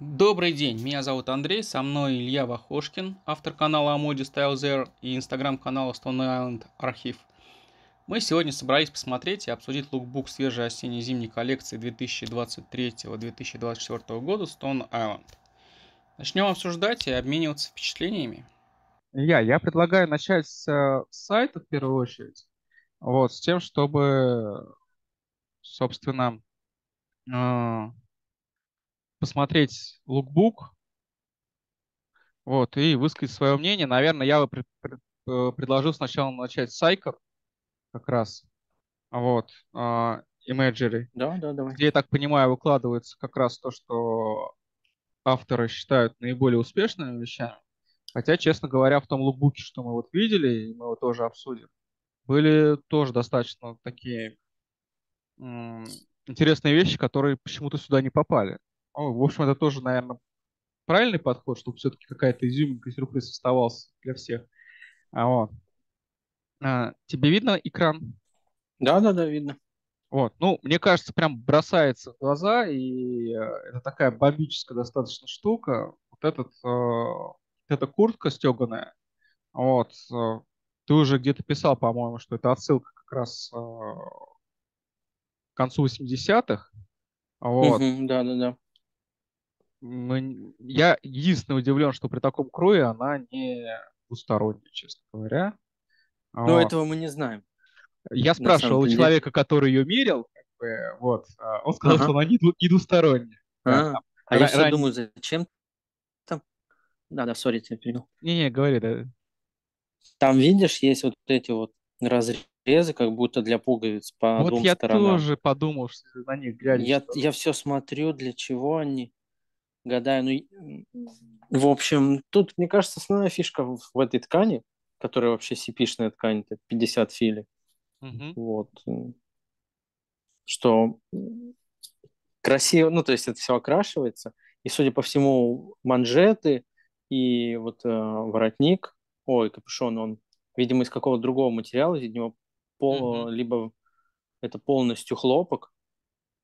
Добрый день, меня зовут Андрей, со мной Илья Вахошкин, автор канала о моде Style There и инстаграм-канала Stone Island Архив. Мы сегодня собрались посмотреть и обсудить лукбук свежей осенне-зимней коллекции 2023-2024 года Stone Island. Начнем обсуждать и обмениваться впечатлениями. Илья, я предлагаю начать с э, сайта в первую очередь, вот, с тем, чтобы, собственно, э, посмотреть лукбук, вот, и высказать свое мнение. Наверное, я бы пред, пред, э, предложил сначала начать с Сайкер, как раз, вот, Imagery, да, да, давай. где, я так понимаю, выкладывается как раз то, что авторы считают наиболее успешными вещами. Хотя, честно говоря, в том лукбуке, что мы вот видели, и мы его тоже обсудим, были тоже достаточно такие интересные вещи, которые почему-то сюда не попали. Ну, в общем, это тоже, наверное, правильный подход, чтобы все-таки какая-то изюминка, сюрприз оставался для всех. А, вот. а, тебе видно экран? Да, да, да, видно. Вот, ну, мне кажется, прям бросается в глаза, и э, это такая бомбическая достаточно штука. Вот этот, э, вот эта куртка стеганая, вот, э, ты уже где-то писал, по-моему, что это отсылка как раз э, к концу 80-х. Вот. Угу, да, да, да я единственный удивлен, что при таком крое она не двусторонняя, честно говоря. Но вот. этого мы не знаем. Я спрашивал у человека, который ее мерил, как бы, вот, а, он сказал, ага. что она не, не двусторонняя. А, а, а я все думаю, зачем там? Да, да, сори, тебя перевел. Не-не, говори, да. Там, видишь, есть вот эти вот разрезы, как будто для пуговиц по вот двум я сторонам. тоже подумал, что на них глядишь. Я, я все смотрю, для чего они гадаю. Ну, в общем, тут, мне кажется, основная фишка в, в этой ткани, которая вообще cp ткань, это 50 фили. Угу. Вот. Что красиво, ну, то есть это все окрашивается. И, судя по всему, манжеты и вот э, воротник, ой, капюшон, он, видимо, из какого-то другого материала, видимо, пол, mm либо это полностью хлопок,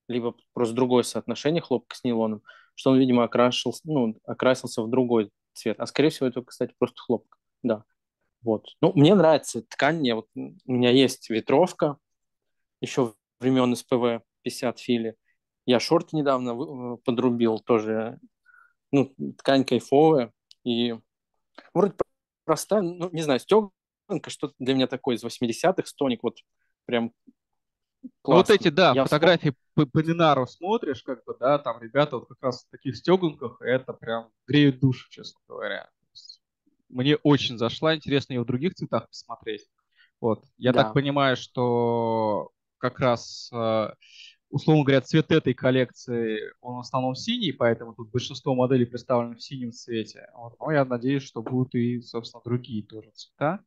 либо просто другое соотношение хлопка с нейлоном что он, видимо, окрашился, ну, окрасился в другой цвет. А, скорее всего, это, кстати, просто хлопок. Да. Вот. Ну, мне нравится ткань. Я, вот, у меня есть ветровка еще времен СПВ 50 фили. Я шорты недавно э, подрубил тоже. Ну, ткань кайфовая. И вроде простая, ну, не знаю, стеганка, что для меня такое из 80-х, стоник, вот прям Классно. Вот эти, да, Я фотографии по, по Линару смотришь, как бы, да, там ребята вот как раз в таких стеганках, это прям греют душу, честно говоря. Мне очень зашла, интересно ее в других цветах посмотреть. Вот, я да. так понимаю, что как раз, э, условно говоря, цвет этой коллекции, он в основном синий, поэтому тут большинство моделей представлены в синем цвете. Вот. Но я надеюсь, что будут и, собственно, другие тоже цвета.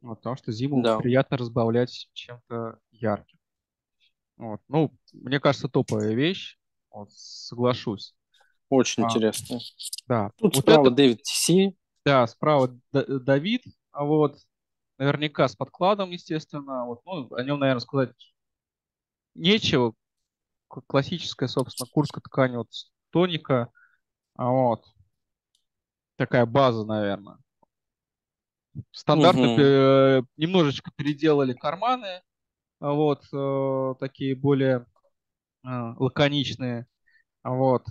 Вот, потому что зиму да. приятно разбавлять чем-то ярким. Вот. Ну, мне кажется, топовая вещь. Вот, соглашусь. Очень а, интересно. Да. Тут вот справа это, Дэвид Си. Да, справа Давид. А вот наверняка с подкладом, естественно. Вот, ну, о нем, наверное, сказать нечего. Классическая, собственно, курская ткань вот тоника. А вот. Такая база, наверное. Стандартно угу. э, немножечко переделали карманы вот, э, такие более э, лаконичные, вот,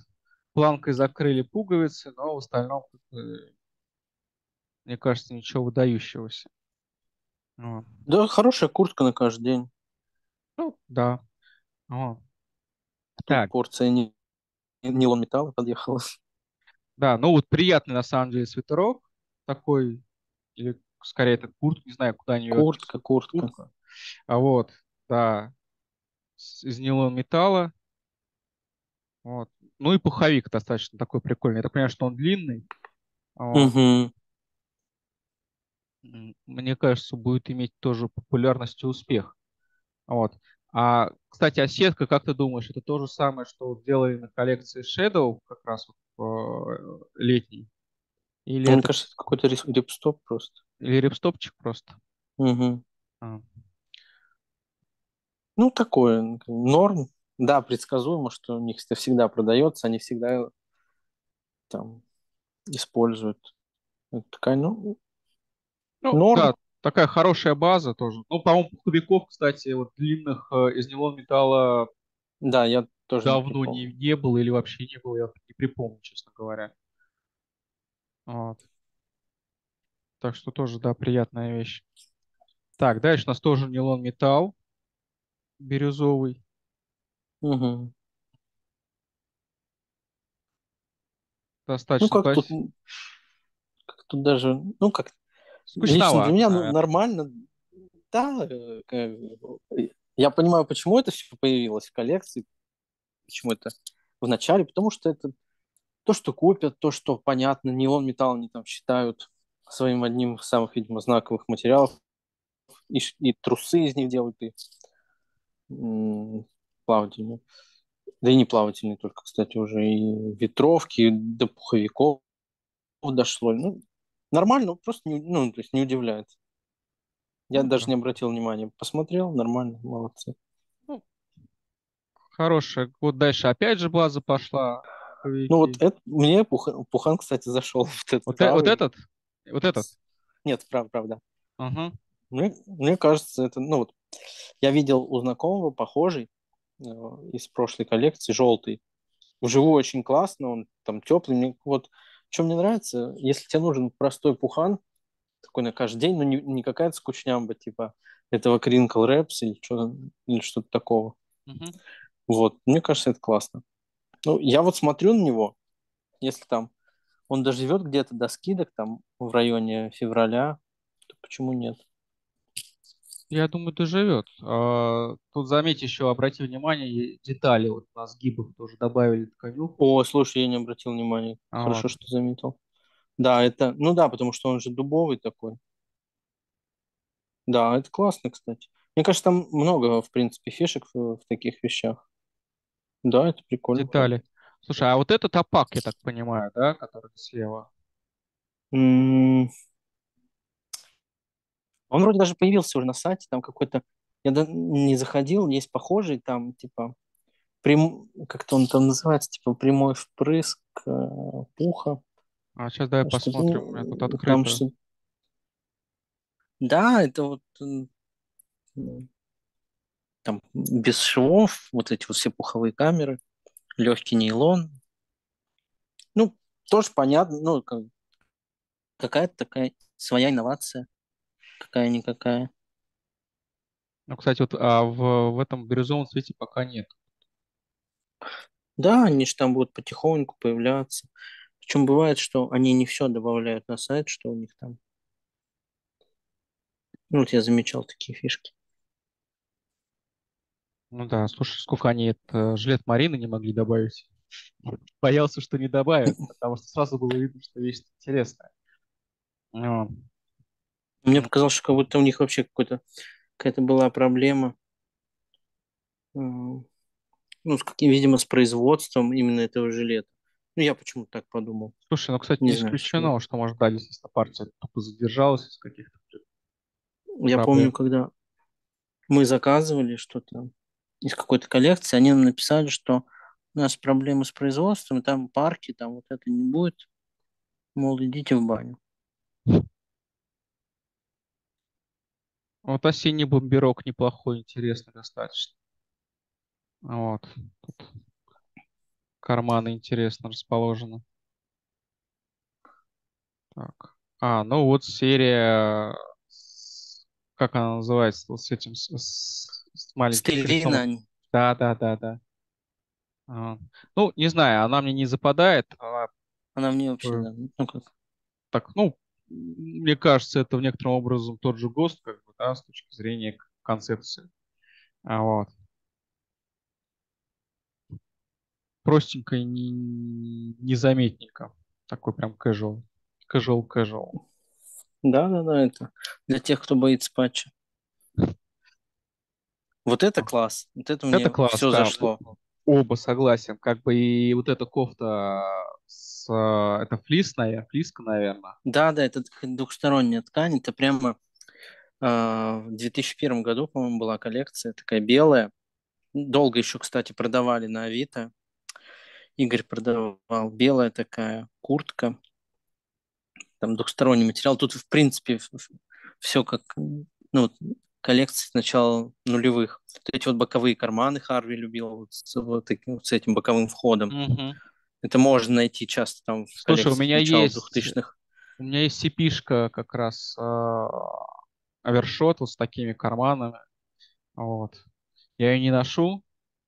планкой закрыли пуговицы, но в остальном, мне кажется, ничего выдающегося. Вот. Да, хорошая куртка на каждый день. Ну, да. Вот. Так. Порция не, нейлон металла подъехала. Да, ну вот приятный на самом деле свитерок такой, или скорее это куртка, не знаю, куда они Куртка, куртка. куртка. А вот, да, из нейлон металла. Вот. Ну и пуховик достаточно такой прикольный. Я так понимаю, что он длинный. Вот. Угу. Мне кажется, будет иметь тоже популярность и успех. Вот. А, кстати, а сетка, как ты думаешь, это то же самое, что вот делали на коллекции Shadow, как раз вот, э, летний? Или Мне это... кажется, это какой-то репстоп просто. Или репстопчик просто? Угу. А. Ну, такое, норм. Да, предсказуемо, что у них это всегда продается, они всегда там используют. Это такая, ну, ну норм. Да, такая хорошая база тоже. Ну, по-моему, пуховиков, кстати, вот длинных э, из него металла да, я тоже давно не, не, не было или вообще не было, я не припомню, честно говоря. Вот. Так что тоже, да, приятная вещь. Так, дальше у нас тоже нейлон металл бирюзовый. Угу. Достаточно. Ну, как тут, как тут даже, ну, как Лично для меня наверное. нормально. Да, э, я понимаю, почему это все появилось в коллекции, почему это в начале, потому что это то, что купят, то, что понятно, неон металл они там считают своим одним из самых, видимо, знаковых материалов. И, и трусы из них делают, и плавательные. Да и не плавательные только, кстати, уже и ветровки, и до пуховиков дошло. Ну, нормально, просто не, ну, то есть не удивляет. Я ну, даже не обратил внимания. Посмотрел, нормально, молодцы. Ну, хорошая. Вот дальше опять же база пошла. Ну вот это, мне Пухан, Пухан, кстати, зашел в этот. Вот, э, вот этот? Вот этот? Нет, правда, правда. Угу. Мне, мне кажется, это, ну вот, я видел у знакомого похожий э, из прошлой коллекции, желтый. Вживую очень классно, он там теплый. Мне вот, что мне нравится, если тебе нужен простой пухан, такой на каждый день, но не, не какая-то скучнямба, типа этого Crinkle Raps или, что, или что-то такого. Uh-huh. Вот, мне кажется, это классно. Ну, я вот смотрю на него, если там он доживет где-то до скидок, там, в районе февраля, то почему нет? Я думаю, доживет. А, тут заметь еще, обрати внимание, детали вот на сгибах тоже добавили тканюху. О, слушай, я не обратил внимания. А Хорошо, вот. что заметил. Да, это, ну да, потому что он же дубовый такой. Да, это классно, кстати. Мне кажется, там много, в принципе, фишек в, в таких вещах. Да, это прикольно. Детали. Слушай, а вот этот опак, я так понимаю, да, который слева? М, Он вроде даже появился уже на сайте, там какой-то, я не заходил, есть похожий, там, типа, прям, как-то он там называется, типа, прямой впрыск э, пуха. А сейчас давай посмотрим. У меня тут открыто. что... Да, это вот там без швов, вот эти вот все пуховые камеры, легкий нейлон. Ну, тоже понятно, ну, как, какая-то такая своя инновация, какая-никакая. Ну, кстати, вот а в, в этом бирюзовом цвете пока нет. Да, они же там будут потихоньку появляться. Причем бывает, что они не все добавляют на сайт, что у них там. Ну, вот я замечал такие фишки. Ну да, слушай, сколько они это жилет Марины не могли добавить. Боялся, что не добавят, потому что сразу было видно, что вещь интересная. Мне показалось, что как будто у них вообще какой-то какая-то была проблема. Ну, с каким, видимо, с производством именно этого жилета. Ну, я почему-то так подумал. Слушай, ну, кстати, не, не исключено, знаю, что, может, да, действительно партия тупо задержалась из каких-то Я проблем. помню, когда мы заказывали что-то из какой-то коллекции, они нам написали, что у нас проблемы с производством, там парки, там вот это не будет. Мол, идите в баню. Вот осенний бомберок неплохой, интересный достаточно. Вот. Тут карманы интересно расположены. Так. А, ну вот серия, как она называется, вот с этим, с, с маленьким крестом. Да, да, да, да. А, ну, не знаю, она мне не западает. Она, она мне вообще, да. Ну, как? Так, ну, мне кажется, это в некотором образом тот же ГОСТ, как бы, да, с точки зрения концепции. А, вот. простенько и не, незаметненько. Такой прям casual. Casual, casual. Да-да-да, это для тех, кто боится патча. Вот это класс. Вот это, это мне класс, все да, зашло. Оба согласен. Как бы и вот эта кофта с... Это флисная, флиска, наверное. Да-да, это двухсторонняя ткань. Это прямо э, в 2001 году, по-моему, была коллекция такая белая. Долго еще, кстати, продавали на Авито. Игорь продавал. Белая такая куртка. Там двухсторонний материал. Тут, в принципе, все как ну, коллекции с начала нулевых. Вот эти вот боковые карманы Харви любил вот с, вот, таким, с этим боковым входом. Угу. Это можно найти часто там в Слушай, у меня есть... 2000-х. У меня есть cp как раз э, овершот вот с такими карманами. Вот. Я ее не ношу,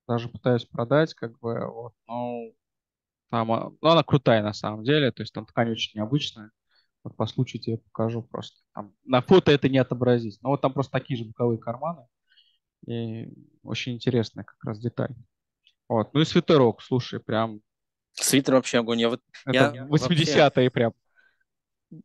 даже пытаюсь продать, как бы, вот, но там, а, ну, она крутая на самом деле, то есть там ткань очень необычная. Вот по случаю тебе покажу просто. Там, на фото это не отобразить. Но вот там просто такие же боковые карманы. И очень интересная как раз деталь. Вот. Ну и свитерок, слушай, прям... Свитер вообще огонь. Я вот, это я 80-е вообще... прям.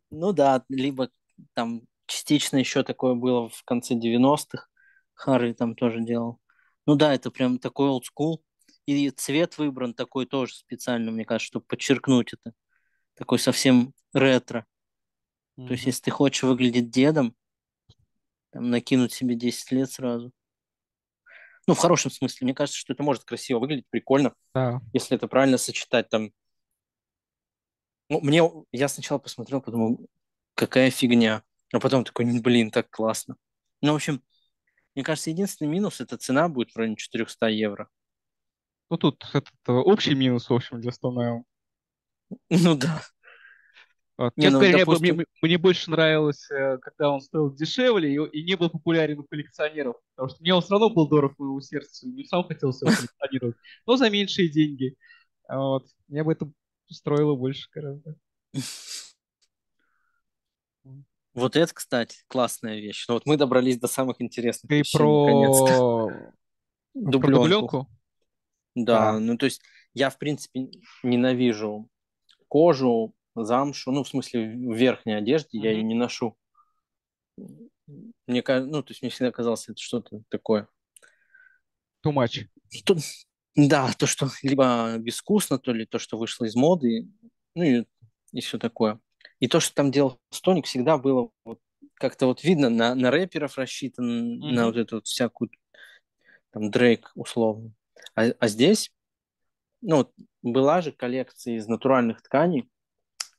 Ну да, либо там частично еще такое было в конце 90-х. Харри там тоже делал. Ну да, это прям такой old school. И цвет выбран такой тоже специально, мне кажется, чтобы подчеркнуть это. Такой совсем ретро. Mm-hmm. То есть, если ты хочешь выглядеть дедом, там, накинуть себе 10 лет сразу. Ну, в хорошем смысле. Мне кажется, что это может красиво выглядеть, прикольно. Да. Если это правильно сочетать там. Ну, мне... Я сначала посмотрел, подумал, какая фигня. А потом такой, блин, так классно. Ну, в общем, мне кажется, единственный минус – это цена будет в районе 400 евро. Ну, тут этот общий минус, в общем, для Stone Ну, да. Вот. Не, ну, допустим... мне, мне больше нравилось, э, когда он стоил дешевле и, и не был популярен у коллекционеров. Потому что мне он все равно был дорог моему сердцу. Мне сам хотелось его коллекционировать. Но за меньшие деньги. Вот. Меня бы это устроило больше гораздо. Вот это, кстати, классная вещь. Ну, вот мы добрались до самых интересных Ты вещей, про... Дубленку. Про дубленку? Да, да, ну то есть я, в принципе, ненавижу кожу, замшу, ну, в смысле, в верхней одежде mm-hmm. я ее не ношу. Мне кажется, ну, то есть мне всегда казалось, это что-то такое. Too much. Что, да, то, что либо безвкусно, то ли то, что вышло из моды, ну и, и все такое. И то, что там делал Стоник, всегда было вот, как-то вот видно на, на рэперов рассчитан, mm-hmm. на вот эту вот всякую, там, Дрейк условно. А, а здесь, ну, была же коллекция из натуральных тканей,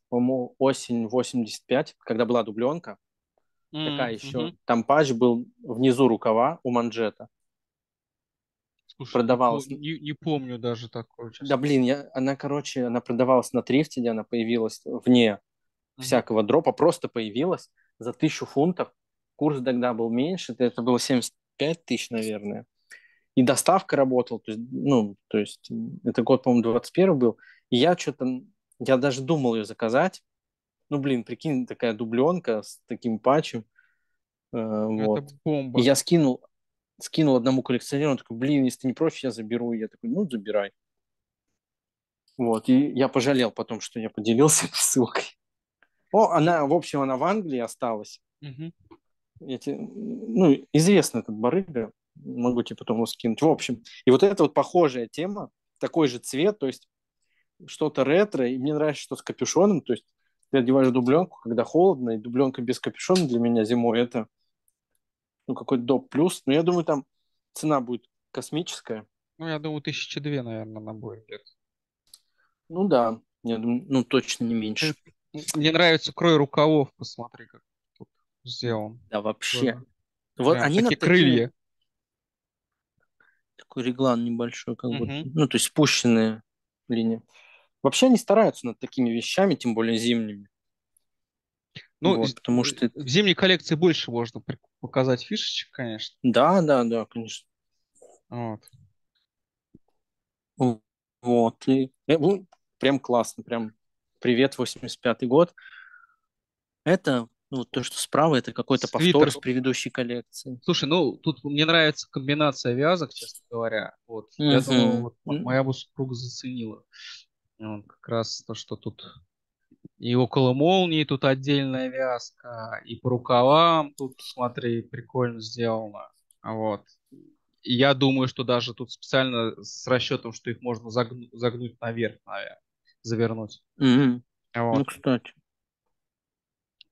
по-моему, осень 85, когда была дубленка, mm-hmm. такая еще, там патч был внизу рукава у манжета. Слушай, продавалась. Не, не помню даже такое. Да, блин, я, она, короче, она продавалась на трифте, где она появилась вне всякого дропа, просто появилась за тысячу фунтов. Курс тогда был меньше, это было 75 тысяч, наверное. И доставка работала, то есть, ну, то есть, это год, по-моему, 21 был. И я что-то, я даже думал ее заказать. Ну, блин, прикинь, такая дубленка с таким патчем. Э, вот. бомба. И я скинул, скинул одному коллекционеру, он такой, блин, если ты не против, я заберу. И я такой, ну, забирай. Вот, и я пожалел потом, что я поделился этой ссылкой. О, она, в общем, она в Англии осталась. Угу. Эти, ну, известный этот барыга, могу тебе потом его скинуть. В общем, и вот эта вот похожая тема, такой же цвет, то есть что-то ретро, и мне нравится, что с капюшоном, то есть ты одеваешь дубленку, когда холодно, и дубленка без капюшона для меня зимой это ну, какой-то доп плюс. Но я думаю, там цена будет космическая. Ну, я думаю, тысячи две, наверное, набор где Ну да, я думаю, ну точно не меньше. Мне нравится крой рукавов, посмотри, как тут сделан. Да, вообще. Да. Вот Прям они такие на крылья. Такой реглан небольшой, как угу. будто. Ну, то есть спущенная линия. Вообще они стараются над такими вещами, тем более зимними. Ну, вот, потому что в зимней коллекции больше можно показать фишечек, конечно. Да, да, да, конечно. Вот. Вот. И, ну, прям классно, прям привет, 85-й год. Это, ну, то, что справа, это какой-то повтор из предыдущей коллекции. Слушай, ну, тут мне нравится комбинация вязок, честно говоря. Вот. Угу. Я думаю, вот, моя бы супруга заценила. Вот, как раз то, что тут и около молнии тут отдельная вязка, и по рукавам тут, смотри, прикольно сделано. Вот. И я думаю, что даже тут специально с расчетом, что их можно загну- загнуть наверх, наверное завернуть. Mm-hmm. Вот. Ну, кстати.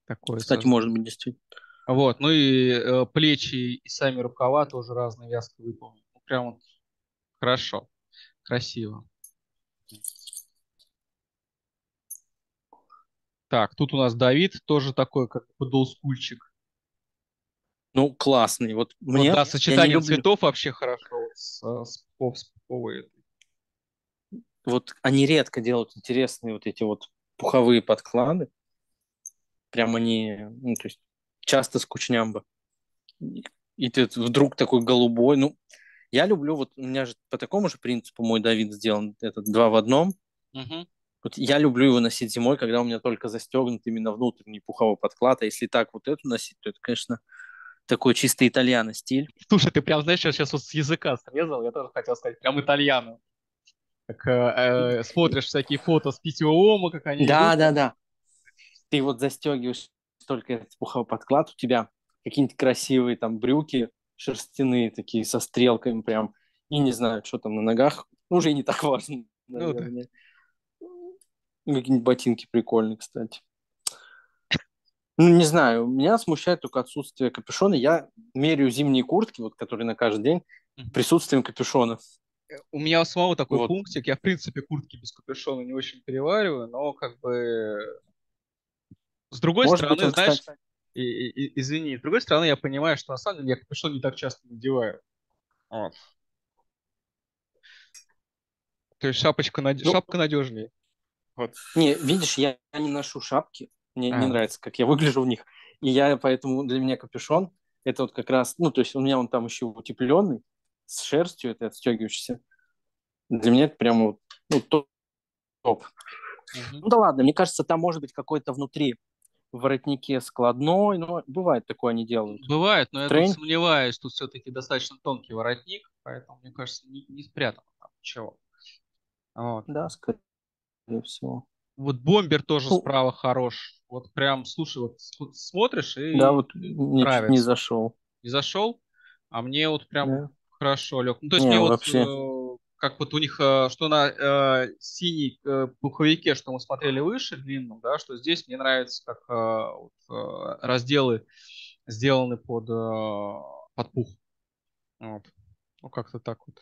Такое кстати, создание. может быть, действительно. Вот, ну и э, плечи и сами рукава тоже разные вязки выполнены. Ну, прям вот хорошо, красиво. Так, тут у нас Давид тоже такой, как подолскульчик. Ну, классный. Вот, вот мне... да, сочетание цветов вообще хорошо с, э, с, с, с, с, с, с, с, с, вот они редко делают интересные вот эти вот пуховые подклады. Прям они, ну, то есть часто скучнямба. И ты вдруг такой голубой. Ну, я люблю, вот у меня же по такому же принципу мой Давид сделан, этот два в одном. Угу. Вот я люблю его носить зимой, когда у меня только застегнут именно внутренний пуховой подклад. А если так вот эту носить, то это, конечно, такой чисто итальяно стиль. Слушай, ты прям, знаешь, я сейчас вот с языка срезал, я тоже хотел сказать, прям итальяно. Как э, э, смотришь всякие фото с Питиоома, как они Да, идут. да, да. Ты вот застегиваешь только этот пуховой подклад, у тебя какие-нибудь красивые там брюки шерстяные такие со стрелками прям, и не знаю, что там на ногах, уже и не так важно, наверное. Ну, да. Какие-нибудь ботинки прикольные, кстати. Ну, не знаю, меня смущает только отсутствие капюшона. Я меряю зимние куртки, вот, которые на каждый день, присутствием капюшона. У меня у самого такой вот. пунктик. Я, в принципе, куртки без капюшона не очень перевариваю, но как бы... С другой Может стороны, быть, знаешь, кстати... и, и, извини, с другой стороны, я понимаю, что на самом деле я капюшон не так часто надеваю. Вот. То есть шапочка, над... ну, шапка надежнее. Вот. Не, видишь, я не ношу шапки, мне а. не нравится, как я выгляжу в них. И я, поэтому для меня капюшон, это вот как раз, ну, то есть у меня он там еще утепленный, с шерстью, это отстегивающийся. Для меня это прямо вот, ну, топ. топ. Ну да ладно, мне кажется, там может быть какой-то внутри в воротнике складной, но бывает такое они делают. Бывает, но Трень. я тут сомневаюсь, тут все-таки достаточно тонкий воротник, поэтому, мне кажется, не, не спрятано там ничего. Вот. Да, скорее всего. Вот бомбер тоже ну, справа хорош. Вот прям, слушай, вот смотришь и Да, вот нравится. не зашел. Не зашел? А мне вот прям да. Хорошо лег. Ну, то есть не, мне вообще... вот, э, как вот у них, э, что на э, синий э, пуховике, что мы смотрели выше, длинном, да, что здесь мне нравится, как э, вот, э, разделы сделаны под, э, под пух. Вот. Ну, как-то так вот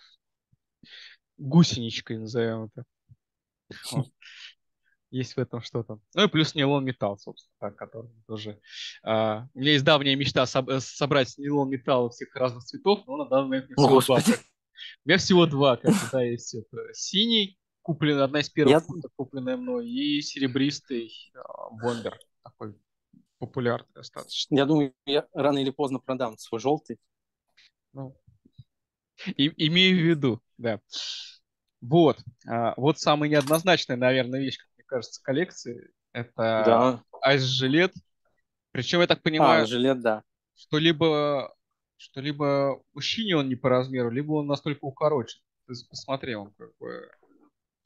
гусеничкой назовем это. Есть в этом что-то. Ну и плюс нейлон металл, собственно, который тоже... А, у меня есть давняя мечта соб- э, собрать нейлон металл всех разных цветов, но на данный момент у меня всего два. У меня всего два, как да, есть это синий, купленный, одна из первых, Я... купленная мной, и серебристый а, бомбер, такой популярный достаточно. Я думаю, я рано или поздно продам свой желтый. Ну, и, имею в виду, да. Вот. А, вот самая неоднозначная, наверное, вещь, кажется, коллекции. Это да. айс-жилет. Причем, я так понимаю, а, жилет, да. что либо, что либо мужчине он не по размеру, либо он настолько укорочен. Ты посмотри, он как бы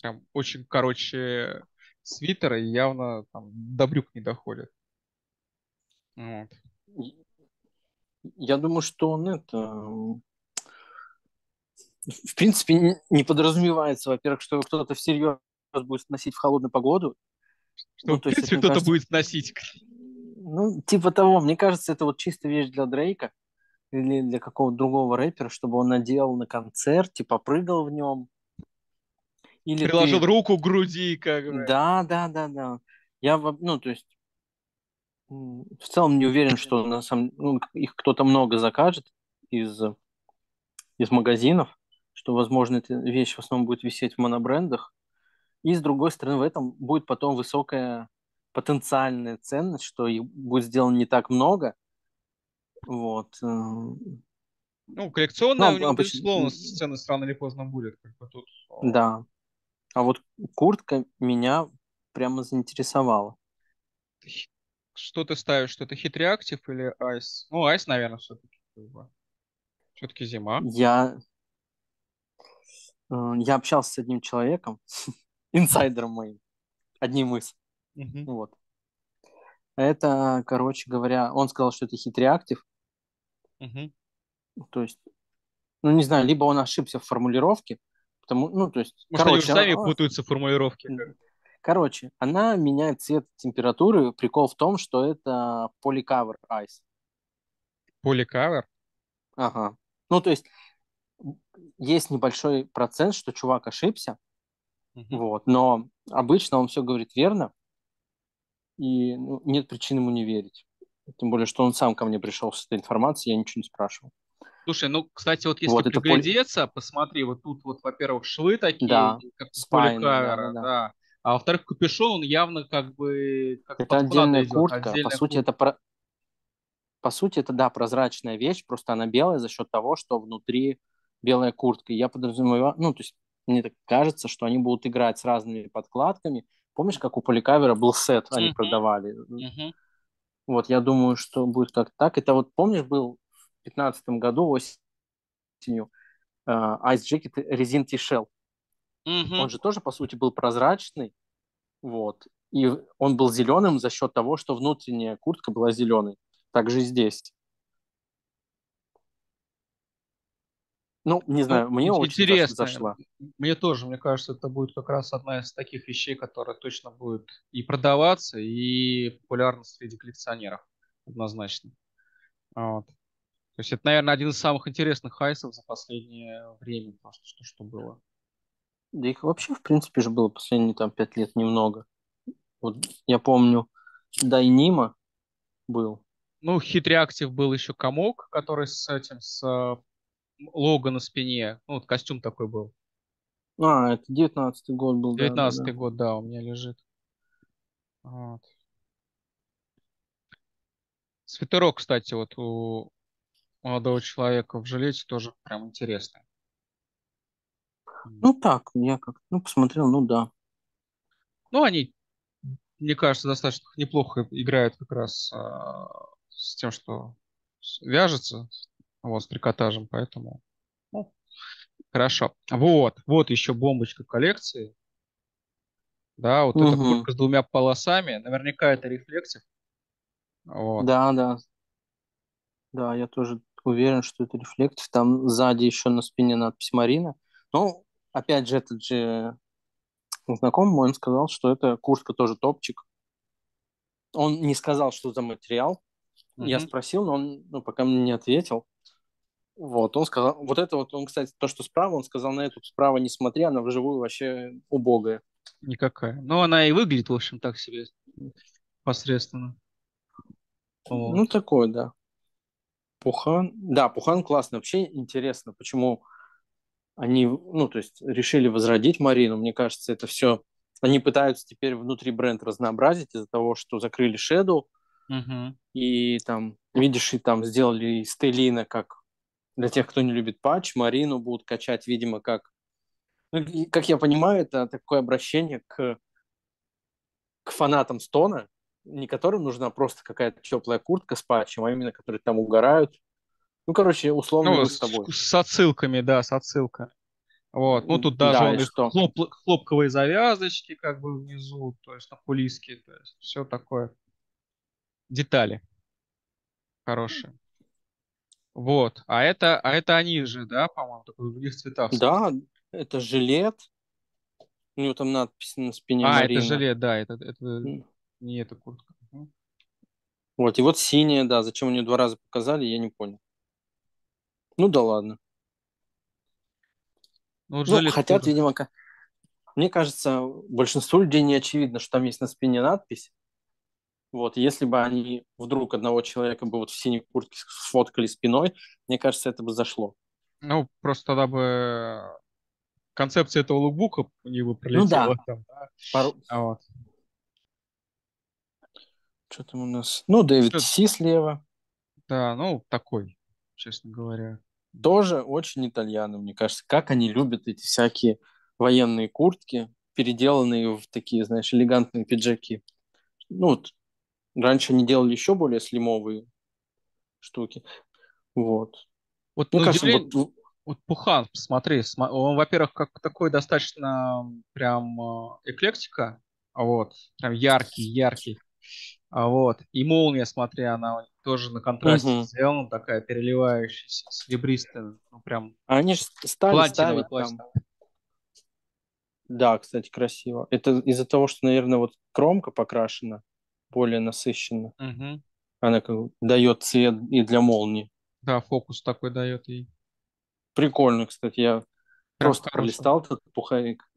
прям очень короче свитера и явно там до брюк не доходит. Вот. Я думаю, что он это в принципе, не подразумевается, во-первых, что кто-то всерьез будет носить в холодную погоду. Что, ну, в принципе, кто-то кажется... будет носить. Ну, типа того. Мне кажется, это вот чисто вещь для Дрейка или для какого-то другого рэпера, чтобы он надел на концерте, попрыгал в нем. Или Приложил ты... руку к груди, как бы. Да, да, да, да. Я, ну, то есть, в целом не уверен, что на самом ну, их кто-то много закажет из, из магазинов что, возможно, эта вещь в основном будет висеть в монобрендах. И, с другой стороны, в этом будет потом высокая потенциальная ценность, что их будет сделано не так много. Вот. Э, ну, коллекционная ну, у него, обычно... безусловно, ценность рано или поздно будет. Как бы тут... Да. А вот куртка меня прямо заинтересовала. Что ты ставишь? Что это хитреактив или айс? Ну, айс, наверное, все-таки. Все-таки зима. Я, Э, я общался с одним человеком, инсайдером моим, одним из. Uh-huh. Вот. Это, короче говоря, он сказал, что это хитреактив. Uh-huh. То есть, ну не знаю, либо он ошибся в формулировке, потому, ну то есть, Может, короче, они сами она... путаются в формулировке. Короче, она меняет цвет температуры. Прикол в том, что это поликавер айс. Поликавер? Ага. Ну, то есть, есть небольшой процент, что чувак ошибся, mm-hmm. вот, но обычно он все говорит верно. и ну, нет причин ему не верить. Тем более, что он сам ко мне пришел с этой информацией, я ничего не спрашивал. Слушай, ну, кстати, вот если вот приглядеться, это... посмотри, вот тут вот, во-первых, швы такие, да, как спайны, да, да, да. да. А во-вторых, капюшон, он явно как бы... Как это отдельная идет, куртка, отдельная по сути, куртка. это про... По сути, это, да, прозрачная вещь, просто она белая за счет того, что внутри белая куртка. Я подразумеваю, ну, то есть мне так кажется, что они будут играть с разными подкладками. Помнишь, как у Поликавера был сет, они uh-huh. продавали? Uh-huh. Вот, я думаю, что будет как так. Это вот, помнишь, был в 2015 году осенью uh, Ice Jacket Resin T-Shell. Uh-huh. Он же тоже, по сути, был прозрачный. Вот. И он был зеленым за счет того, что внутренняя куртка была зеленой. Так же и здесь. Ну, не знаю, ну, мне очень интересно. зашла. Мне тоже, мне кажется, это будет как раз одна из таких вещей, которая точно будет и продаваться, и популярна среди коллекционеров, однозначно. Вот. То есть это, наверное, один из самых интересных хайсов за последнее время, просто что, что было. Да их вообще, в принципе, же было последние там пять лет немного. Вот я помню, Дайнима был. Ну, хитреактив был еще комок, который с этим, с лого на спине. Ну, вот костюм такой был. А, это девятнадцатый год был. Девятнадцатый да, да, год, да, у меня лежит. Вот. Свитерок, кстати, вот у молодого человека в жилете тоже прям интересный. Ну так, я как ну посмотрел, ну да. Ну они, мне кажется, достаточно неплохо играют как раз а, с тем, что вяжется вот, с трикотажем, поэтому ну, хорошо. Вот, вот еще бомбочка коллекции. Да, вот угу. эта куртка с двумя полосами, наверняка это рефлексив. Вот. Да, да. Да, я тоже уверен, что это рефлектив. Там сзади еще на спине надпись Марина. Ну, опять же, этот же знакомый мой, он сказал, что это куртка тоже топчик. Он не сказал, что за материал. Mm-hmm. Я спросил, но он ну, пока мне не ответил. Вот, он сказал, вот это вот, он, кстати, то, что справа, он сказал, на эту справа не смотри, она вживую вообще убогая. Никакая. Ну, она и выглядит, в общем, так себе посредственно. Вот. Ну, такой, да. Пухан, да, Пухан классно. Вообще интересно, почему они, ну, то есть решили возродить Марину. Мне кажется, это все... Они пытаются теперь внутри бренд разнообразить из-за того, что закрыли Shadow, угу. и там, видишь, и там сделали из Тейлина как для тех, кто не любит патч, Марину будут качать, видимо, как... Ну, как я понимаю, это такое обращение к, к фанатам Стона, не которым нужна просто какая-то теплая куртка с патчем, а именно которые там угорают. Ну, короче, условно ну, с, тобой. С отсылками, да, с отсылками. Вот. Ну, тут даже да, он что? Хлоп, хлопковые завязочки как бы внизу, то есть на пулиске, то есть все такое. Детали хорошие. Вот. А это, а это они же, да, по-моему, только в других цветах. Да, это жилет. У него там надпись на спине А, Марина. это жилет, да, это, это не эта куртка. Вот, и вот синяя, да, зачем мне два раза показали, я не понял. Ну да ладно. Ну, вот ну хотят, видимо, мне кажется, большинству людей не очевидно, что там есть на спине надпись, вот, если бы они вдруг одного человека бы вот в синей куртке сфоткали спиной, мне кажется, это бы зашло. Ну, просто тогда бы концепция этого лукбука не бы пролетела. Ну да. Там, да? Пару... А вот. Что там у нас? Ну, Дэвид Что... Си слева. Да, ну, такой, честно говоря. Тоже очень итальяно, мне кажется. Как они любят эти всякие военные куртки, переделанные в такие, знаешь, элегантные пиджаки. Ну, вот Раньше они делали еще более слимовые штуки. Вот. Вот, Мне кажется, удивление... вот... вот Пухан, посмотри, он, во-первых, как такой достаточно прям э, эклектика, вот, прям яркий, яркий, а вот, и молния, смотри, она тоже на контрасте угу. сделана, такая переливающаяся, серебристая, ну прям. Они же стали ставить там. Да, кстати, красиво. Это из-за того, что, наверное, вот кромка покрашена, более насыщенно. Угу. Она как дает цвет и для молнии. Да, фокус такой дает ей. Прикольно, кстати, я Прям просто хорошо. пролистал этот пуховик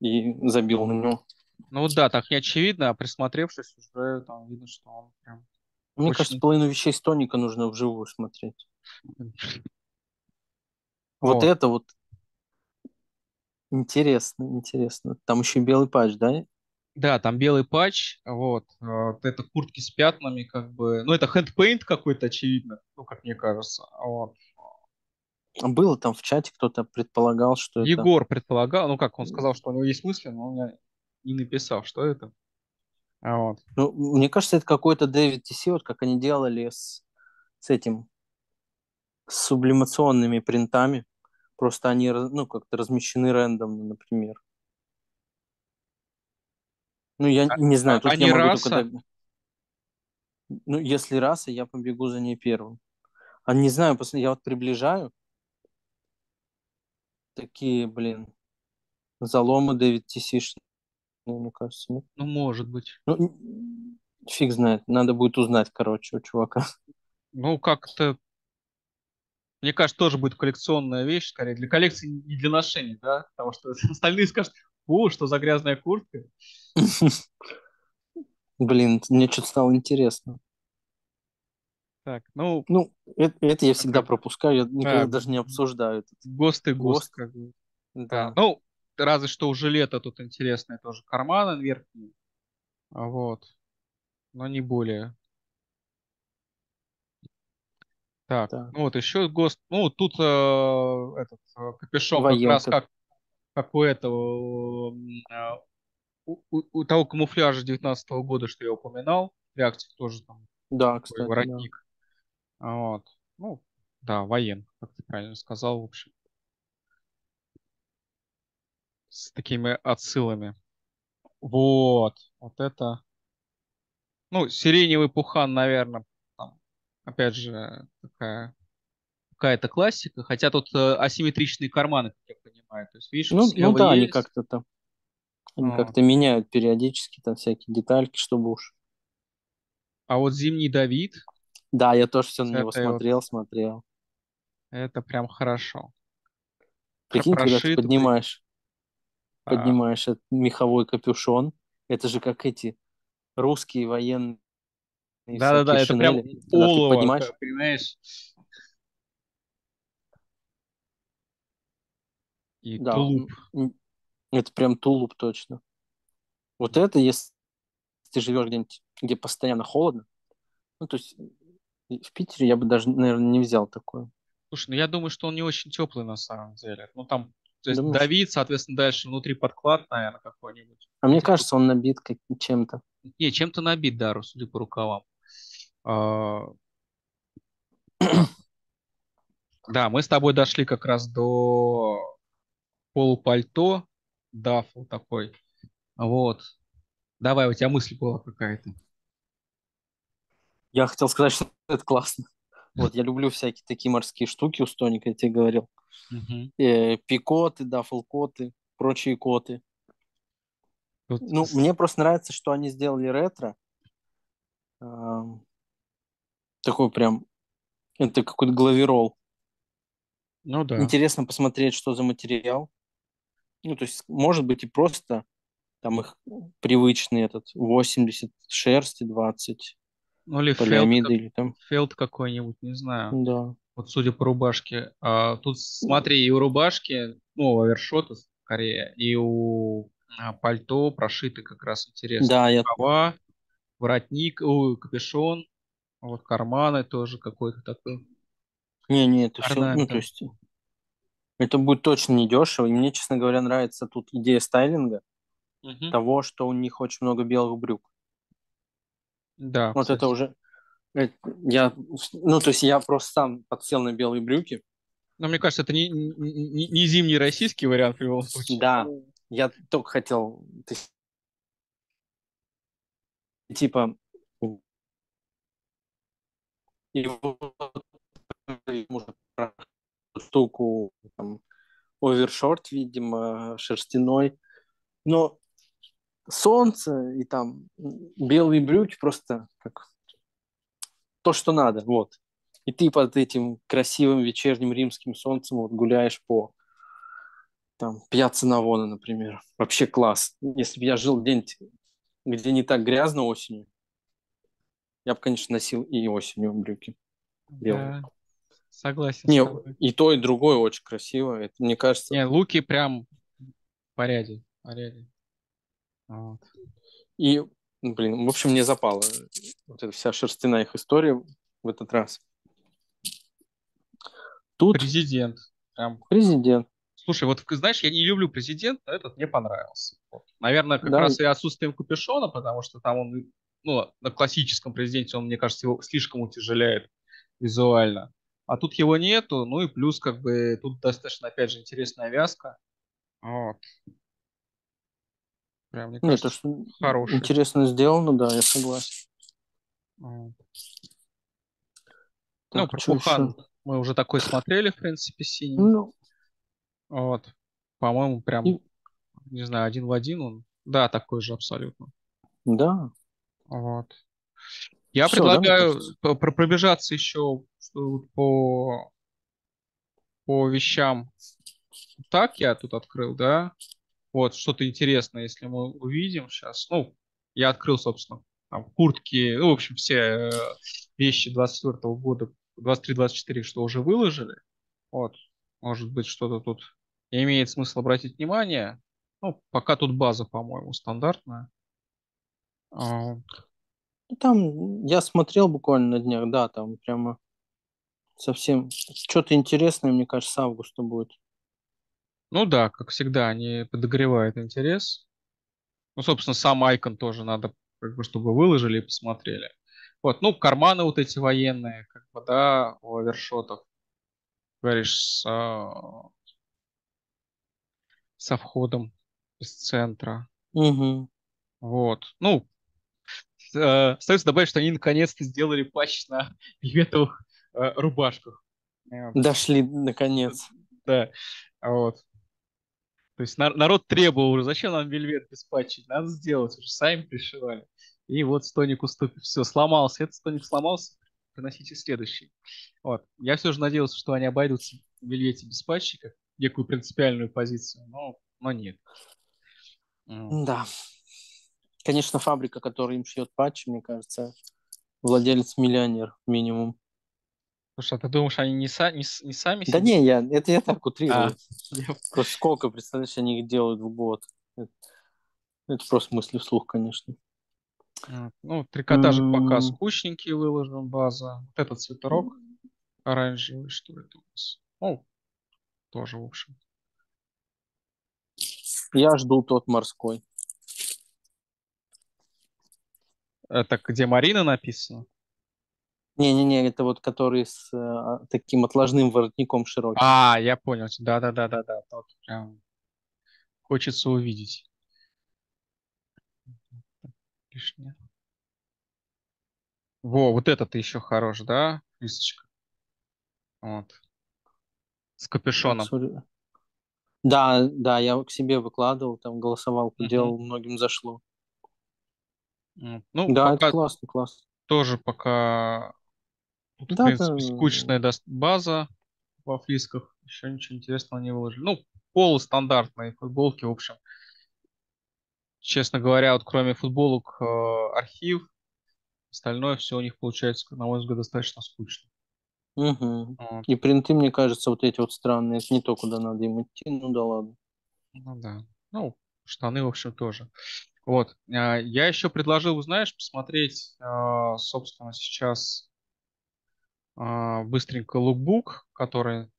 и забил на него. Ну да, так не очевидно, а присмотревшись уже там видно, что он прям... Мне очень... кажется, половину вещей с тоника нужно вживую смотреть. Вот это вот интересно, интересно. Там еще белый патч, да? Да, там белый патч, вот, вот это куртки с пятнами, как бы, ну это хендпейнт какой-то, очевидно, ну, как мне кажется, вот. А было там в чате, кто-то предполагал, что Егор это... Егор предполагал, ну как, он сказал, что у него есть мысли, но он мне не написал, что это. А вот. Ну, мне кажется, это какой-то Дэвид Тиси, вот как они делали с, с этим, с сублимационными принтами. Просто они, ну, как-то размещены рандомно, например. Ну, я а, не знаю, тут они я могу раса? только... Ну, если раса, я побегу за ней первым. А не знаю, после я вот приближаю. Такие, блин, заломы Дэвид Тисиш, мне кажется, нет? Ну, может быть. Ну, фиг знает. Надо будет узнать, короче, у чувака. Ну, как-то мне кажется, тоже будет коллекционная вещь, скорее, для коллекции и для ношения, да, потому что остальные скажут, о, что за грязная куртка. Блин, мне что-то стало интересно. Так, ну... Ну, это, это я всегда пропускаю, я никогда а, даже не обсуждаю. ГОСТ и ГОСТ. Как бы. Да. Ну, разве что у жилета тут интересные тоже карманы верхние. Вот. Но не более. Так, так. ну вот еще ГОСТ. Ну, тут э, этот э, капюшон Военка. как раз как, как у этого э, у, у, того камуфляжа 19 -го года, что я упоминал, реакция тоже там. Да, кстати, воротник. Да. Вот. Ну, да, воен, как ты правильно сказал, в общем. С такими отсылами. Вот. Вот это. Ну, сиреневый пухан, наверное, там, опять же, такая какая-то классика, хотя тут э, асимметричные карманы, как я понимаю. То есть, видишь, ну, ну да, есть. они как-то там они а. как-то меняют периодически там всякие детальки, чтобы уж. А вот Зимний Давид. Да, я тоже все на него смотрел, вот... смотрел. Это прям хорошо. Прикинь, когда ты поднимаешь, а... поднимаешь этот меховой капюшон, это же как эти русские военные да-да-да, это прям олово, поднимаешь... понимаешь? И да, тулуп. Это прям тулуп точно. Вот это, если ты живешь где-нибудь, где постоянно холодно, ну, то есть в Питере я бы даже, наверное, не взял такое. Слушай, ну я думаю, что он не очень теплый на самом деле. Ну там, то есть Думаешь? давид, соответственно, дальше внутри подклад, наверное, какой-нибудь. А мне кажется, он набит чем-то. Не, чем-то набит, да, судя по рукавам. А... Да, мы с тобой дошли как раз до полупальто, дафл такой. Вот. Давай, у тебя мысль была какая-то. Я хотел сказать, что это классно. Вот, я люблю всякие такие морские штуки у Стоника, я тебе говорил. Uh-huh. Э, пикоты, дафл-коты, прочие коты. Тут... Ну, мне просто нравится, что они сделали ретро. Э, такой прям, это какой-то главирол. Ну да. Интересно посмотреть, что за материал. Ну, то есть, может быть, и просто там их привычный этот 80 шерсти, 20 ну, или полиамиды, фелд, или там... Фелд какой-нибудь, не знаю. Да. Вот судя по рубашке. А, тут смотри, и у рубашки, ну, овершота скорее, и у а, пальто прошиты как раз интересно. Да, я... Рукава, воротник, о, капюшон, вот карманы тоже какой-то такой. Не-не, это все, ну, то есть это будет точно не дешево. И мне, честно говоря, нравится тут идея стайлинга, угу. того, что у них очень много белых брюк. Да. Вот кстати. это уже... Э, я, ну, то есть я просто сам подсел на белые брюки. Но мне кажется, это не, не, не зимний российский вариант в любом случае. Да, я только хотел... Типа... И вот штуку, там, овершорт, видимо, шерстяной. Но солнце и там белые брюки просто как то, что надо, вот. И ты под этим красивым вечерним римским солнцем вот гуляешь по, там Пьяца Навона, например. Вообще класс. Если бы я жил где-нибудь, где не так грязно осенью, я бы, конечно, носил и осенью брюки белые. Да, согласен. Не, и то, и другое очень красиво. Это, мне кажется... Не, луки прям. В порядке. Вот. И, блин, в общем, мне запала вот эта вся шерстяная их история в этот раз. Тут... Президент. Прям... Президент. Слушай, вот знаешь, я не люблю президента, но этот мне понравился. Вот. Наверное, как да. раз и отсутствием капюшона, потому что там он, ну, на классическом президенте он, мне кажется, его слишком утяжеляет визуально. А тут его нету, ну и плюс, как бы, тут достаточно, опять же, интересная вязка. Вот. Прям, мне кажется, Нет, то, что хороший. Интересно сделано, да, я согласен. Вот. Ну, про Пухан мы уже такой смотрели, в принципе, синий. Ну. Вот. По-моему, прям, И... не знаю, один в один он. Да, такой же абсолютно. Да. Вот. Я Все, предлагаю да, пробежаться еще по, по вещам. Так я тут открыл, да? Вот, что-то интересное, если мы увидим сейчас. Ну, я открыл, собственно, там, куртки, ну, в общем, все э, вещи 24 года 23-24, что уже выложили. Вот, может быть, что-то тут имеет смысл обратить внимание. Ну, пока тут база, по-моему, стандартная. Ну, там я смотрел буквально на днях, да, там прямо совсем что-то интересное, мне кажется, с августа будет. Ну да, как всегда, они подогревают интерес. Ну, собственно, сам Айкон тоже надо, как бы, чтобы выложили и посмотрели. Вот, ну, карманы вот эти военные, как бы, да, у овершотов. Говоришь, с, а, со входом из центра. Угу. Вот. Ну, э, остается добавить, что они наконец-то сделали патч на вельветовых э, рубашках. Дошли наконец. Да. Вот. То есть народ требовал уже, зачем нам вельвет без патчей? Надо сделать, уже сами пришивали. И вот стоник уступит. Все, сломался. Этот стоник сломался, приносите следующий. Вот. Я все же надеялся, что они обойдутся в вельвете без патчей, как некую принципиальную позицию, но, но нет. Да. Конечно, фабрика, которая им шьет патчи, мне кажется, владелец миллионер минимум. Слушай, а ты думаешь, они не, са- не, не сами Да не, я, это я так утрирую. А, просто сколько, представляешь, они их делают в год. Это, это просто мысли вслух, конечно. Ну, трикотажик mm-hmm. пока скучненький выложен, база. Вот этот свитерок оранжевый, что это у нас? Ну, тоже, в общем. Я жду тот морской. Это где Марина написано? Не-не-не, это вот который с э, таким отложным воротником широким. А, я понял. Да-да-да-да-да. Тот прям хочется увидеть. Лишнее. Во, вот этот еще хорош, да, листочка? Вот. С капюшоном. Да, да, я к себе выкладывал, там голосовалку uh-huh. делал, многим зашло. Ну, да, это классно, классно. Тоже пока Тут, да, в принципе, да. скучная база во флисках. Еще ничего интересного не выложили. Ну, полустандартные футболки, в общем. Честно говоря, вот кроме футболок э, архив, остальное все у них получается, на мой взгляд, достаточно скучно. Угу. Вот. И принты, мне кажется, вот эти вот странные, это не то, куда надо им идти, ну да ладно. Ну да. Ну, штаны, в общем, тоже. Вот. А, я еще предложил, знаешь, посмотреть, а, собственно, сейчас а, быстренько лукбук, который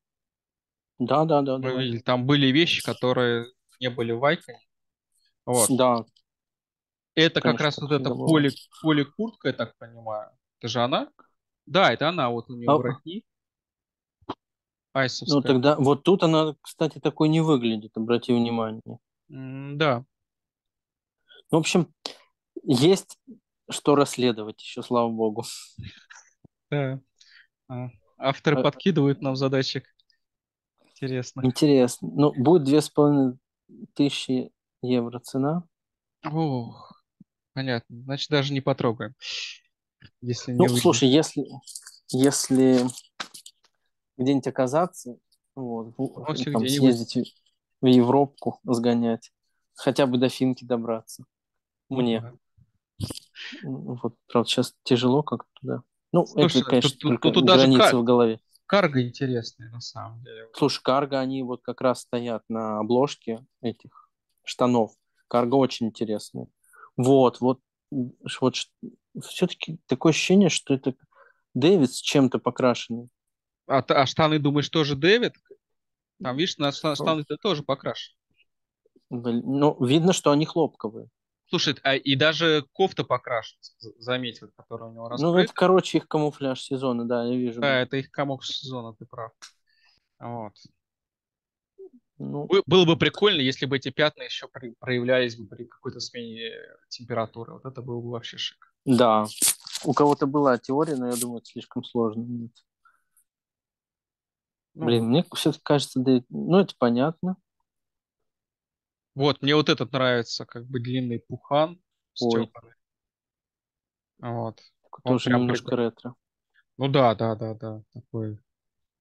да, да, да, мы видели. Там были вещи, которые не были в Icon. Вот. Да. Это Конечно, как раз вот эта поле, поле куртка, я так понимаю. Это же она? Да, это она, вот у нее а... воротник. Айсовская. Ну тогда вот тут она, кстати, такой не выглядит, обрати внимание. Да. В общем, есть что расследовать еще, слава богу. Да. Авторы а... подкидывают нам задачек. Интересно. Интересно. Ну, будет две с половиной тысячи евро цена. Ох, понятно. Значит, даже не потрогаем. Если не ну, увидим. слушай, если, если где-нибудь оказаться, вот, ну, там, съездить, в Европку сгонять. Хотя бы до Финки добраться. Мне. Вот, правда, сейчас тяжело как туда. Ну, Слушай, это, конечно, тут, только тут, тут границы кар... в голове. Карго интересная, на самом деле. Слушай, карго, они вот как раз стоят на обложке этих штанов. Карго очень интересные. Вот, вот, вот все-таки такое ощущение, что это Дэвид с чем-то покрашенный. А, а штаны, думаешь, тоже Дэвид? Там, видишь, на штаны тоже покрашен. Ну, видно, что они хлопковые. Слушай, а и даже кофта покрашена, заметил, которая у него раскрыта. Ну, это, короче, их камуфляж сезона, да, я вижу. Да, это их камуфляж сезона, ты прав. Вот. Ну... Было бы прикольно, если бы эти пятна еще проявлялись бы при какой-то смене температуры. Вот это было бы вообще шик. Да. У кого-то была теория, но я думаю, это слишком сложно. Нет. Ну, Блин, мне все-таки кажется, да, ну это понятно. Вот, мне вот этот нравится, как бы длинный пухан. Ой. Вот. Тоже немножко прикольный. ретро. Ну да, да, да, да. Такой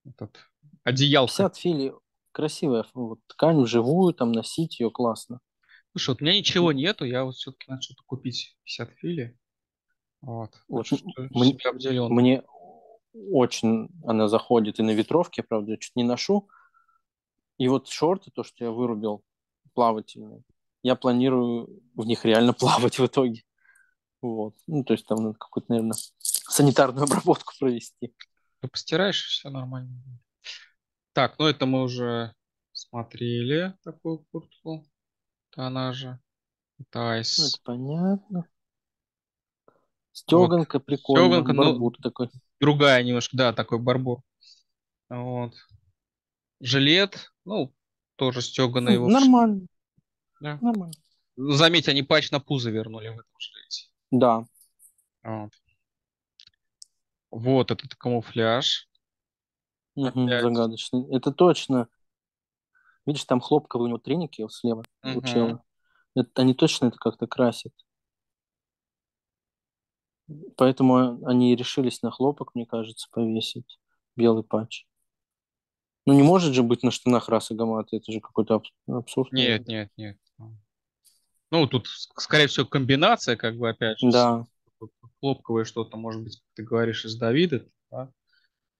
этот одеяло. 50 фили красивая вот, ткань вживую, там носить ее классно. Слушай, вот у меня ничего нету, я вот все-таки надо что-то купить 50 фили. Вот. вот мне, мне очень она заходит и на ветровке, правда, я чуть не ношу. И вот шорты, то, что я вырубил, плавательные, я планирую в них реально плавать в итоге. Вот. Ну, то есть там надо какую-то, наверное, санитарную обработку провести. Ты постираешь, все нормально. Так, ну это мы уже смотрели, такую куртку. Это она же. Это айс. Ну, это понятно. Стеганка вот. прикольная. Стеганка, ну, барбур ну, такой. Другая немножко, да, такой барбур. Вот. Жилет, ну, тоже стеганый. Ну, нормально. Да. Нормально. Заметь, они патч на пузо вернули в этом жилете. Да. Вот. Вот этот камуфляж. Угу, загадочный. Это точно. Видишь, там хлопковые у него треники слева угу. у чела. Это, они точно это как-то красят. Поэтому они решились на хлопок, мне кажется, повесить белый патч. Ну, не может же быть на штанах раса Гамата, это же какой-то абсурд. Нет, нет, нет. Ну, тут, скорее всего, комбинация, как бы, опять же. Да. Хлопковое что-то, может быть, ты говоришь, из Давида, да?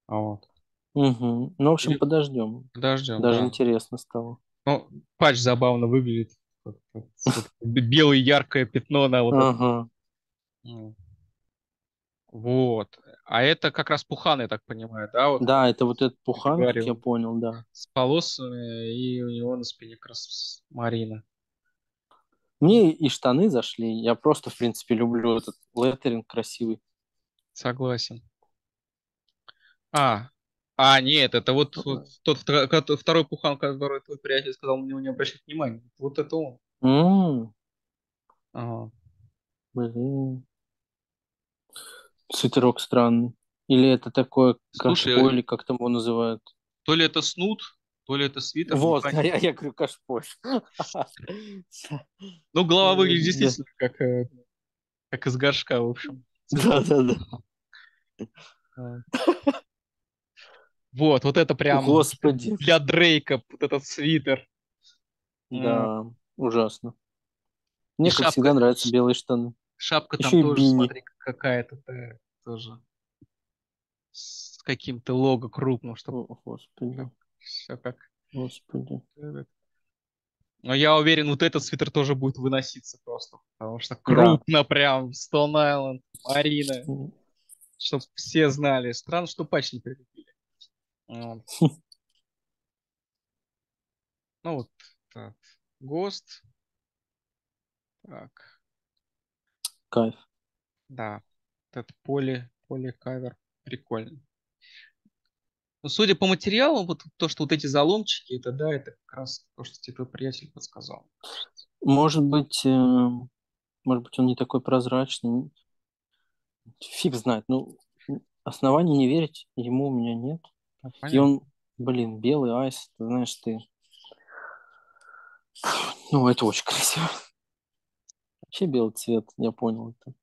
А вот. Угу. Ну, в общем, Или... подождем. Подождем, Даже да. интересно стало. Ну, патч забавно выглядит. Белое яркое пятно на вот ага. Вот. А это как раз Пухан, я так понимаю, да? Вот, да, это вот этот Пухан, как я понял, да. С полосами, и у него на спине как раз Марина. Мне и штаны зашли. Я просто, в принципе, люблю этот леттеринг красивый. Согласен. А, а, нет, это вот, вот тот второй пухан, который твой приятель сказал на него не обращать внимания. Вот это он. Mm. Ага. Блин. Свитерок странный. Или это такое Слушай, кашпо, или как там его называют? То ли это снуд, то ли это свитер. Вот, а я, я говорю кашпо. Ну, голова выглядит действительно как, э, как из горшка, в общем. Да-да-да. Вот, вот это прям Господи. для Дрейка, вот этот свитер. Да, ужасно. Мне, как всегда, нравятся белые штаны. Шапка там тоже, смотри, какая-то тоже с каким-то лого крупным, чтобы... О, Господи. Все как... Господи. Но я уверен, вот этот свитер тоже будет выноситься просто, потому что крупно да. прям, Stone Island, Марина, чтобы все знали. Странно, что патч не прикрепили. Вот. Ну вот, так. ГОСТ. Так. Кайф. Да. Этот поле, поле кавер. Прикольно. Но судя по материалу, вот то, что вот эти заломчики, это да, это как раз то, что тебе твой приятель подсказал. Может быть, э, может быть, он не такой прозрачный. Фиг знает. Ну, оснований не верить ему у меня нет. Понятно. И он, блин, белый айс, ты знаешь, ты... Ну, это очень красиво. Вообще белый цвет, я понял это.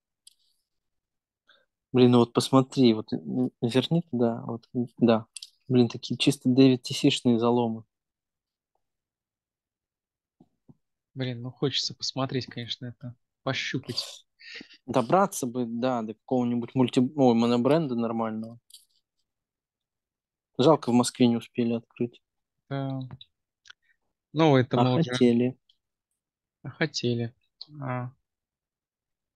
Блин, ну вот посмотри, вот верни туда, вот, да. Блин, такие чисто Дэвид Тисишные заломы. Блин, ну хочется посмотреть, конечно, это, пощупать. Добраться бы, да, до какого-нибудь мульти... Ой, монобренда нормального. Жалко, в Москве не успели открыть. Да. Ну, это а мы хотели. Уже... А хотели. А.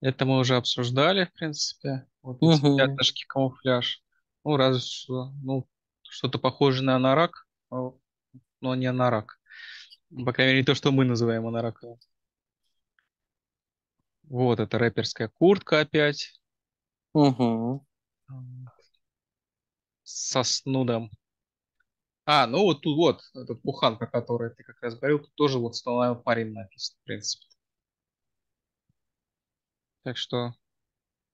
Это мы уже обсуждали, в принципе. Вот эти угу. пятнышки камуфляж. Ну, разве что, ну, что-то похожее на анорак, но не анорак. По крайней мере, то, что мы называем анораком. Вот, это рэперская куртка опять. Угу. Со снудом. А, ну вот тут вот, этот пухан, про который ты как раз говорил, тут тоже вот столовая парень написан, в принципе. Так что,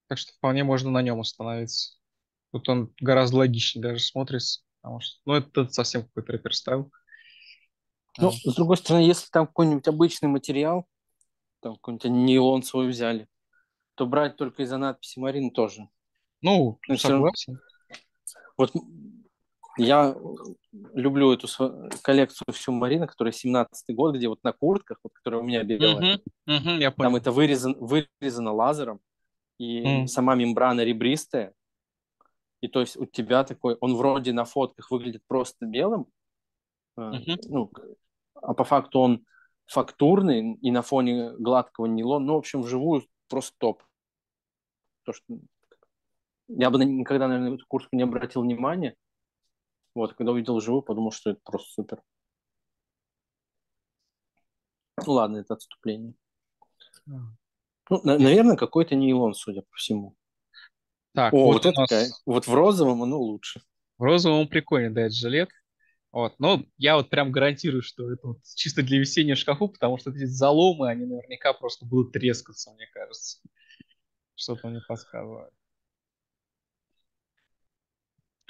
так что вполне можно на нем остановиться. Тут он гораздо логичнее даже смотрится, потому что, ну, это совсем какой-то рэпер стайл. Ну, с другой стороны, если там какой-нибудь обычный материал, там какой-нибудь нейлон свой взяли, то брать только из-за надписи Марин тоже. Ну, ну согласен. Вот я люблю эту коллекцию всю Марина, которая 17-й год, где вот на куртках, вот, которая у меня белая, uh-huh, uh-huh, я понял. там это вырезан, вырезано лазером, и uh-huh. сама мембрана ребристая, и то есть у тебя такой, он вроде на фотках выглядит просто белым, uh-huh. ну, а по факту он фактурный и на фоне гладкого нейлона. Ну, в общем, вживую просто топ. То, что я бы никогда, наверное, эту куртку не обратил внимания. Вот, когда увидел вживую, подумал, что это просто супер. Ну, ладно, это отступление. Ну, на, наверное, какой-то нейлон, судя по всему. Так, О, вот, вот это нас... Вот в розовом оно лучше. В розовом прикольно, да, это жилет. Вот. Но я вот прям гарантирую, что это вот чисто для весеннего шкафу, потому что эти заломы, они наверняка просто будут трескаться, мне кажется. Что-то мне подсказывает.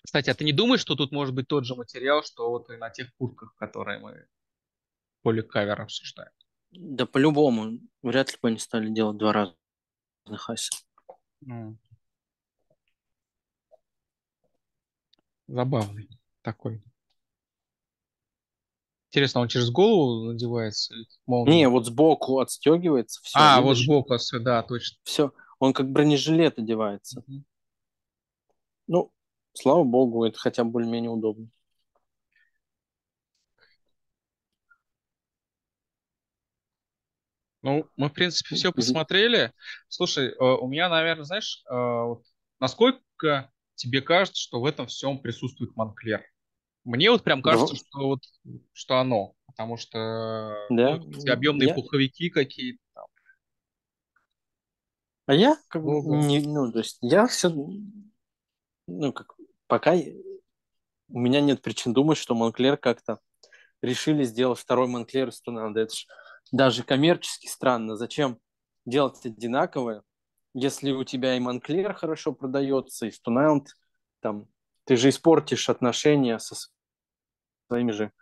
Кстати, а ты не думаешь, что тут может быть тот же материал, что вот и на тех куртках, которые мы поликавер обсуждаем? Да по-любому. Вряд ли бы они стали делать два раза аси. Ну. Забавный такой. Интересно, он через голову надевается? Не, вот сбоку отстегивается. Все, а, видишь? вот сбоку, все, да, точно. Все, он как бронежилет одевается. Угу. Ну, слава богу, это хотя бы более-менее удобно. Ну, мы, в принципе, все посмотрели. Слушай, э, у меня, наверное, знаешь, э, насколько тебе кажется, что в этом всем присутствует Монклер? Мне вот прям кажется, да. что вот что оно, потому что да. ну, эти объемные я... пуховики какие-то там. А я как бы не, ну, то есть я все, ну, как пока у меня нет причин думать, что Монклер как-то решили сделать второй Монклер, что надо. Это ж даже коммерчески странно. Зачем делать одинаковое, если у тебя и Монклер хорошо продается, и Стунаунд, там, ты же испортишь отношения со своими же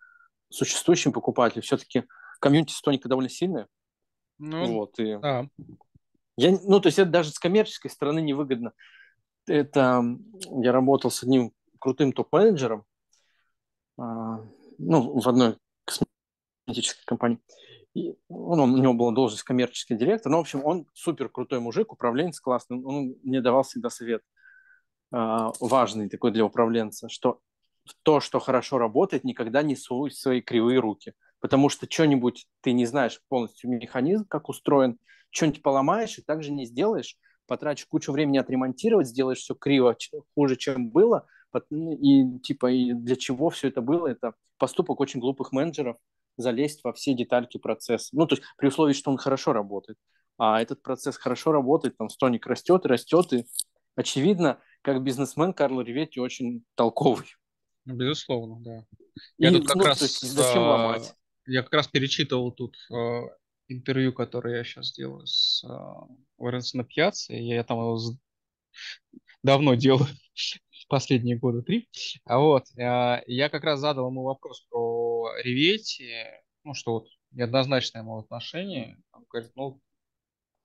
существующими покупателями. Все-таки комьюнити Стоника довольно сильное. Ну, вот, и... да. Я, ну, то есть это даже с коммерческой стороны невыгодно. Это я работал с одним крутым топ-менеджером, а, ну, в одной косметической компании. Он, он, у него была должность коммерческий директор. Ну, в общем, он супер крутой мужик, управленец классный. Он мне давал всегда совет а, важный такой для управленца, что то, что хорошо работает, никогда не суй свои кривые руки. Потому что что-нибудь ты не знаешь полностью механизм, как устроен, что-нибудь поломаешь и также не сделаешь, потратишь кучу времени отремонтировать, сделаешь все криво, хуже, чем было, ну, и типа и для чего все это было, это поступок очень глупых менеджеров, залезть во все детальки процесса. Ну, то есть при условии, что он хорошо работает. А этот процесс хорошо работает, там стоник растет и растет, и очевидно, как бизнесмен Карло Риветти очень толковый. Ну, безусловно, да. Я тут как ну, раз... зачем а, ломать? Я как раз перечитывал тут э, интервью, которое я сейчас делаю с э, Лоренцо Пьяцци. Я там его давно делаю, последние года три. А вот, э, я как раз задал ему вопрос про Реветти, ну, что вот неоднозначное ему отношение. Он говорит, ну,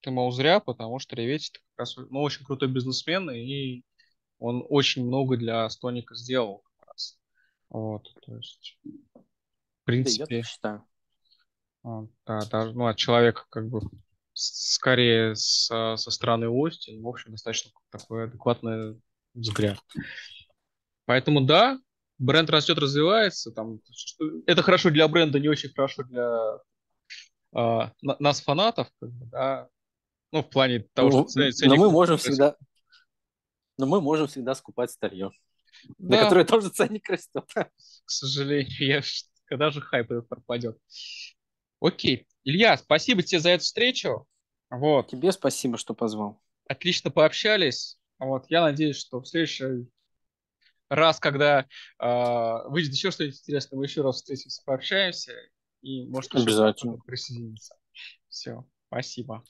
ты, мол, зря, потому что Реветти как раз ну, очень крутой бизнесмен, и он очень много для Стоника сделал. Вот, то есть, в принципе... Я считаю. А, да, даже, ну, от человека как бы скорее со, со стороны Остин, в общем, достаточно такой адекватный взгляд. Поэтому да, бренд растет, развивается. Там, это хорошо для бренда, не очень хорошо для э, нас, фанатов, как бы, да. Ну, в плане того, ну, что ценник... Но мы можем всегда... Но мы можем всегда скупать старье, да. на которое тоже ценник растет. К сожалению, я... когда же хайп этот пропадет? Окей. Илья, спасибо тебе за эту встречу. Вот. Тебе спасибо, что позвал. Отлично пообщались. Вот. Я надеюсь, что в следующий раз, когда э, выйдет еще что-нибудь интересное, мы еще раз встретимся, пообщаемся. И, может, Обязательно. присоединиться. Все. Спасибо.